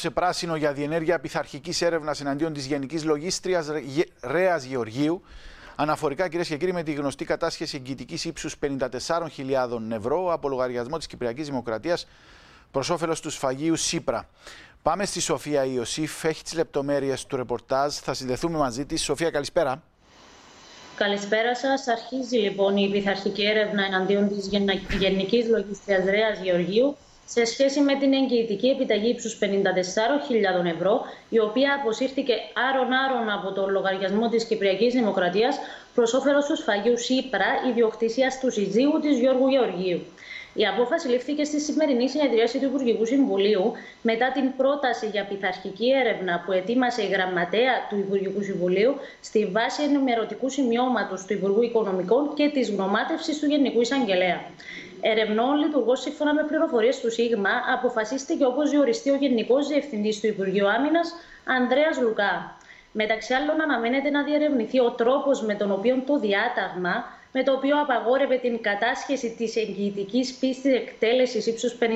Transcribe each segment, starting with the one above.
σε πράσινο για διενέργεια πειθαρχικής έρευνας εναντίον της Γενικής Λογίστριας Ρέας Γεωργίου. Αναφορικά, κυρίες και κύριοι, με τη γνωστή κατάσχεση εγγυητικής ύψους 54.000 ευρώ από λογαριασμό της Κυπριακής Δημοκρατίας προς όφελος του σφαγίου Σύπρα. Πάμε στη Σοφία Ιωσήφ. Έχει τις λεπτομέρειες του ρεπορτάζ. Θα συνδεθούμε μαζί της. Σοφία, καλησπέρα. Καλησπέρα σας. Αρχίζει λοιπόν η πειθαρχική έρευνα εναντίον της Γενικής Λογιστρία Ρέας Γεωργίου σε σχέση με την εγγυητική επιταγή ύψους 54.000 ευρώ, η οποία αποσύρθηκε άρον-άρον από το λογαριασμό της Κυπριακής Δημοκρατίας προς όφελος του σφαγίου Σύπρα, ιδιοκτησίας του συζύγου της Γιώργου Γεωργίου. Η απόφαση λήφθηκε στη σημερινή συνεδρίαση του Υπουργικού Συμβουλίου μετά την πρόταση για πειθαρχική έρευνα που ετοίμασε η γραμματέα του Υπουργικού Συμβουλίου στη βάση ενημερωτικού σημειώματος του Υπουργού Οικονομικών και της γνωμάτευσης του Γενικού Εισαγγελέα. Ερευνών λειτουργών σύμφωνα με πληροφορίες του ΣΥΓΜΑ αποφασίστηκε όπως διοριστεί ο Γενικός Διευθυντής του Υπουργείου Άμυνας, Ανδρέας Λουκά. Μεταξύ άλλων, αναμένεται να διερευνηθεί ο τρόπος με τον οποίο το διάταγμα με το οποίο απαγόρευε την κατάσχεση της εγγυητικής πίστης εκτέλεσης ύψους 54.000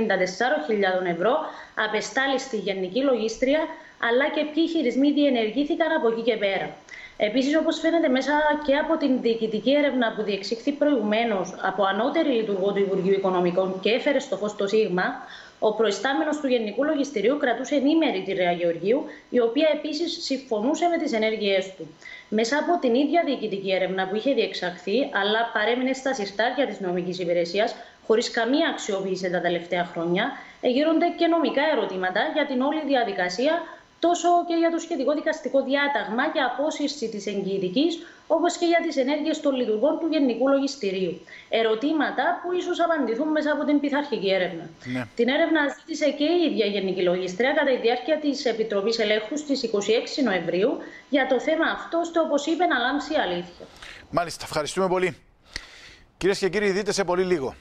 ευρώ, απεστάλει στη Γενική Λογίστρια, αλλά και ποιοι χειρισμοί διενεργήθηκαν από εκεί και πέρα. Επίσης, όπως φαίνεται μέσα και από την διοικητική έρευνα που διεξήχθη προηγουμένως από ανώτερη λειτουργό του Υπουργείου Οικονομικών και έφερε στο φως το ΣΥΓΜΑ, ο προϊστάμενος του Γενικού Λογιστηρίου κρατούσε ενήμερη τη Ρεα Γεωργίου, η οποία επίσης συμφωνούσε με τις ενέργειές του. Μέσα από την ίδια διοικητική έρευνα που είχε διεξαχθεί, αλλά παρέμεινε στα συστάρια της νομικής υπηρεσίας, χωρίς καμία αξιοποίηση τα τελευταία χρόνια, εγείρονται και νομικά ερωτήματα για την όλη διαδικασία τόσο και για το σχετικό δικαστικό διάταγμα και απόσυρση της εγγυητική, όπως και για τις ενέργειες των λειτουργών του Γενικού Λογιστηρίου. Ερωτήματα που ίσως απαντηθούν μέσα από την πειθαρχική έρευνα. Ναι. Την έρευνα ζήτησε και η ίδια Γενική Λογιστρία κατά τη διάρκεια της Επιτροπής Ελέγχου στις 26 Νοεμβρίου για το θέμα αυτό, ώστε όπως είπε να λάμψει η αλήθεια. Μάλιστα, ευχαριστούμε πολύ. Κυρίες και κύριοι, δείτε σε πολύ λίγο.